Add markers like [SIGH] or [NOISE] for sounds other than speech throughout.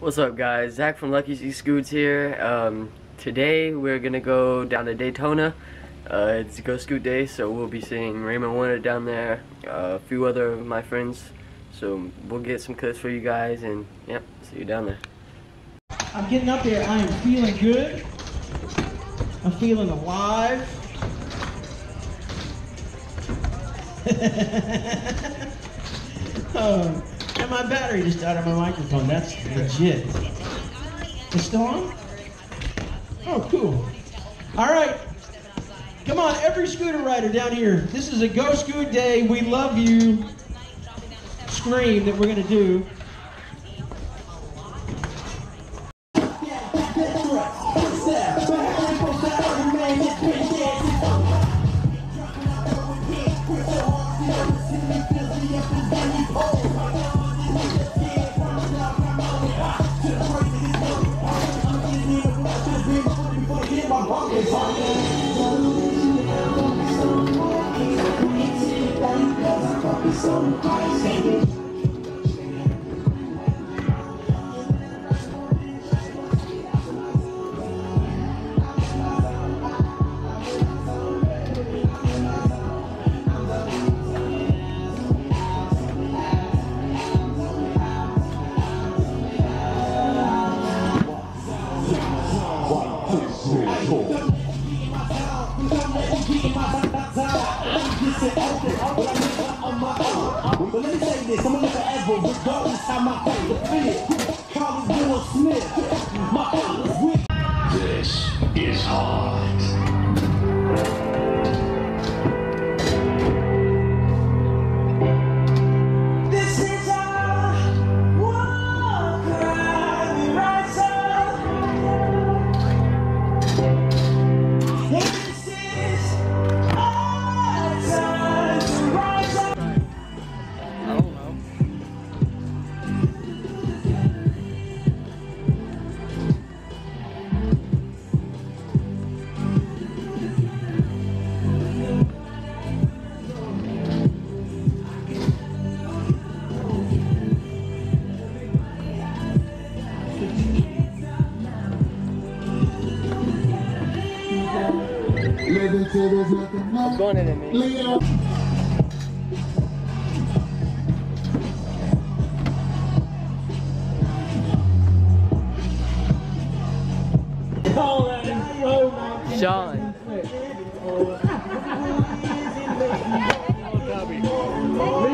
What's up guys, Zach from Lucky Z Scoots here. Um, today we're gonna go down to Daytona. Uh, it's Go Scoot Day, so we'll be seeing Raymond Warner down there, uh, a few other of my friends. So we'll get some clips for you guys and yep, see you down there. I'm getting up there. I am feeling good. I'm feeling alive. [LAUGHS] um, and my battery just died on my microphone. That's legit. It's still on? Oh, cool. All right. Come on, every scooter rider down here. This is a Go Scoot Day. We love you. Scream that we're going to do. But let me say this, I'm gonna live forever, regardless how my favorite fit. Carlos Will Smith,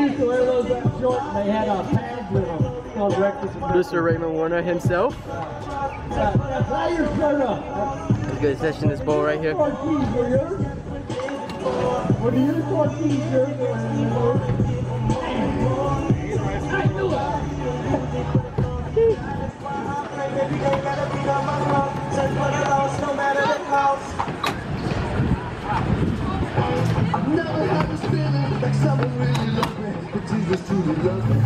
used to wear those that short, and they had uh, Mr. Raymond Warner himself. Fly your shirt up. Let's go session this bowl right here. Shirts? Never had this feeling like someone really loved me. But Jesus truly loves me.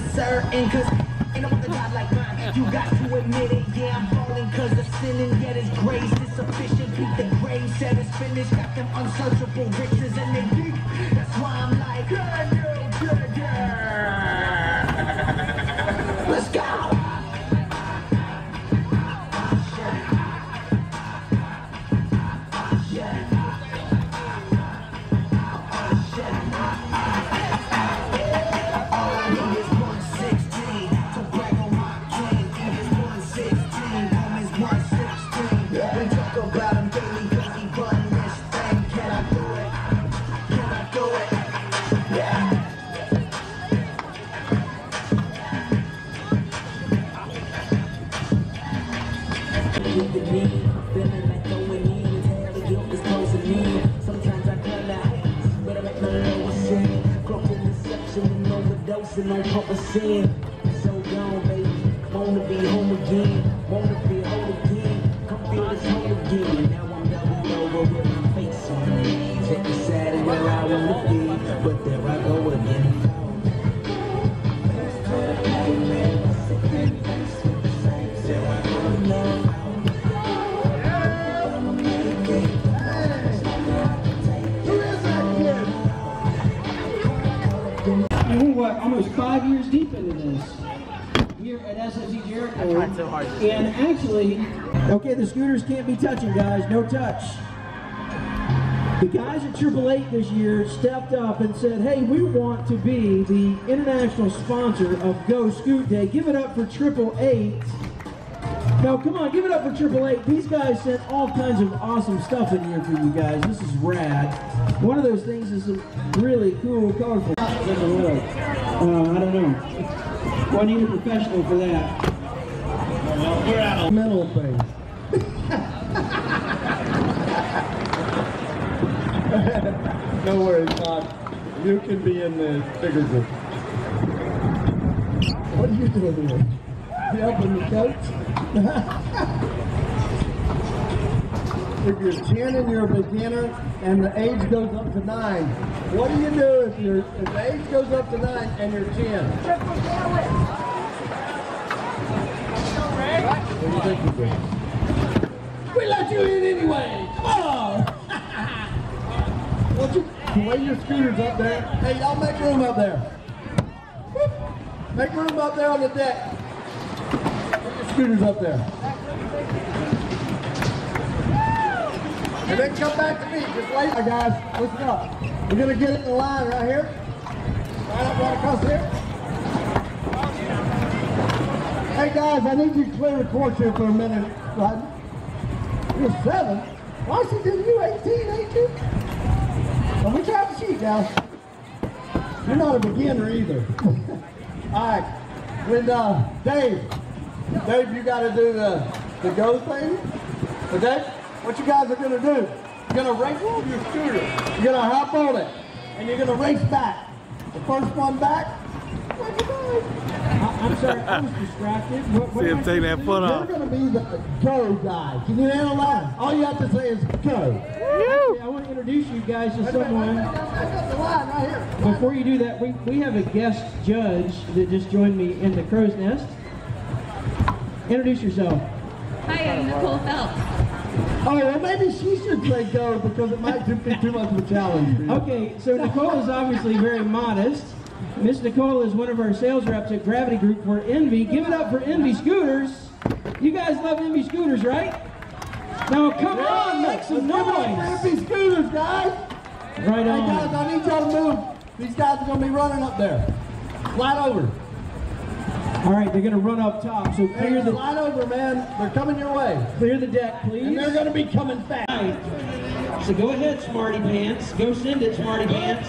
for certain. Cause ain't no other God like mine. You got to admit it, yeah, I'm falling. Cause the sinning, yet his grace is sufficient. Beat the grave, said it's finished. Got them unsearchable riches and they deep. That's why I'm like, sin. So gone, baby. Wanna be home again. Wanna be whole again. Come feel this home again. Now I'm doubled over with my face on. Take the side of where I wanna be, but there what, almost five years deep into this here at SSE Jericho. tried so hard And actually, okay, the scooters can't be touching, guys. No touch. The guys at Triple Eight this year stepped up and said, "Hey, we want to be the international sponsor of Go Scoot Day. Give it up for Triple Eight." Now, come on, give it up for Triple Eight. These guys sent all kinds of awesome stuff in here for you guys. This is rad. One of those things is a really cool, colorful. Uh, I don't know. Well, I need a professional for that. We're out of mental thing. [LAUGHS] no worries, Todd. You can be in the figurative. What are you doing here? You the coach? if you're 10 and you're a beginner and the age goes up to 9, what do you do if, you're, if the age goes up to 9 and you're 10? What do you you? We let you in anyway. Come on. [LAUGHS] Won't you your scooters up there? Hey, y'all make room up there. Make room up there on the deck. Scooters up there. And then come back to me. Just wait. Guys, listen up. We're going to get it in the line right here. Right up right across here. Hey, guys, I need you to clear the course here for a minute. Right? You're seven. Washington, you 18, ain't you? We tried to cheat guys. You're not a beginner either. [LAUGHS] All right. When uh, Dave, Dave, you got to do the the go thing. Okay? What you guys are gonna do? You're gonna race with your scooter. You're gonna hop on it, and you're gonna race back. The first one back. I, I'm sorry, I was distracted. What, what See am him take that foot off. You're gonna be the go guy. Can you handle that? All you have to say is go. do? Actually, I want to introduce you guys to someone. That's the line right here. Before you do that, we, we have a guest judge that just joined me in the crow's nest. Introduce yourself. Hi, I'm Nicole Phelps. Oh, well, maybe she should play go because it might be too much of a challenge. Okay, so Nicole is obviously very modest. Miss Nicole is one of our sales reps at Gravity Group for Envy. Give it up for Envy Scooters. You guys love Envy Scooters, right? Now come on, make some Let's give it up for noise. Envy scooters, guys. Right Hey, guys. I need y'all to move. These guys are going to be running up there. Slide over. All right, they're gonna run up top, so Hey, clear the slide over, man. They're coming your way. clear the deck, please. And they're going to be coming fast. Right. So go ahead, Smarty Pants. Go send it, Smarty Pants.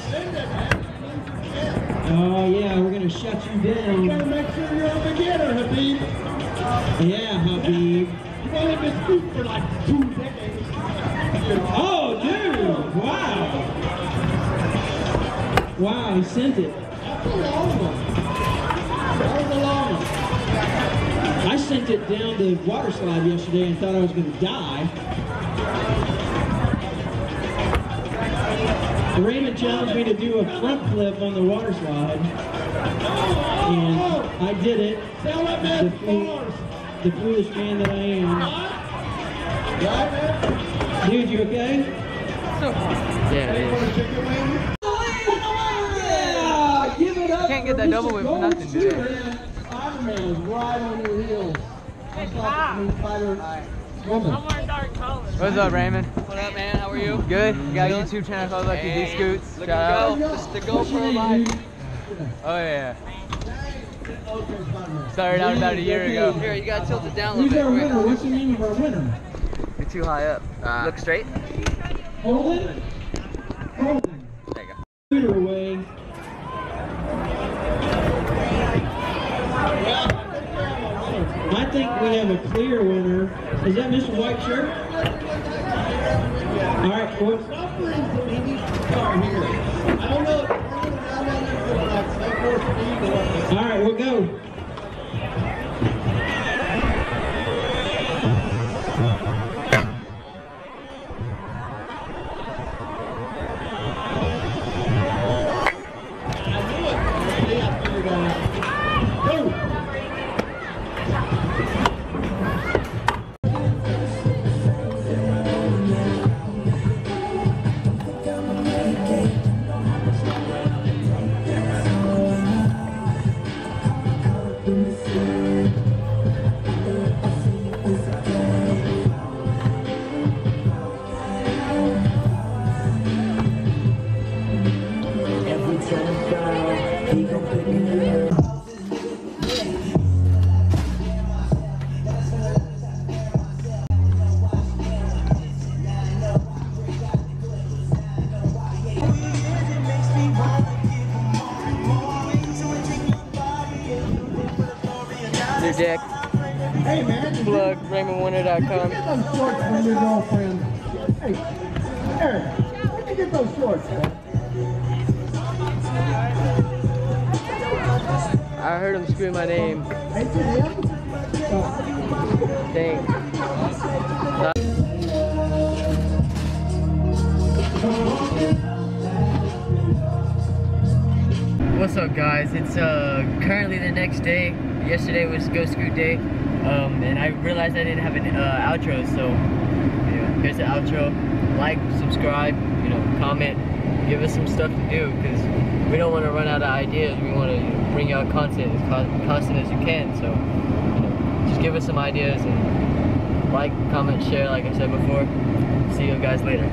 Oh yeah, we're gonna shut you You got to down. make sure you're a beginner, Habib. Yeah, Habib. You've only been scooting for like two decades. Oh, dude! Wow! Wow, he sent it. I sent it down the water slide yesterday and thought I was gonna die. Raymond challenged me to do a front flip on the water slide, and I did it. Tell that The, man fool- bars. the foolish man that I am. Right, man? Dude, you okay? Yeah, it is. Oh, yeah! Give it up Can't get that double whip for nothing, dude. Shooter. Spider-Man is right on your heels. Just like me, Spider Woman. What's up, Raymond? What up, man? How are you? Good. You got a YouTube channel called Lucky Z Scoots. Shout out. This is the What's your name, dude? Oh yeah. Okay, Started out about a year ago. Here, you gotta tilt it down a Who's little our bit. winner? What's the name of our winner? You're too high up. Uh, Look straight. Holden? Holden. There you go. Shooter away. I think we have a clear winner. Is that Mr. White Shirt? Plug RaymondWarner.com. Get those shorts from your girlfriend. Hey, Eric, where'd you get those shorts, man? I heard him scream my name. Dang. What's up, guys? It's uh currently the next day. Yesterday was Go Scoot Day, um, and I realized I didn't have an uh, outro. So yeah, here's the outro. Like, subscribe, you know, comment, give us some stuff to do because we don't want to run out of ideas. We want to you know, bring out content as con- constant as you can. So you know, just give us some ideas and like, comment, share. Like I said before. See you guys later.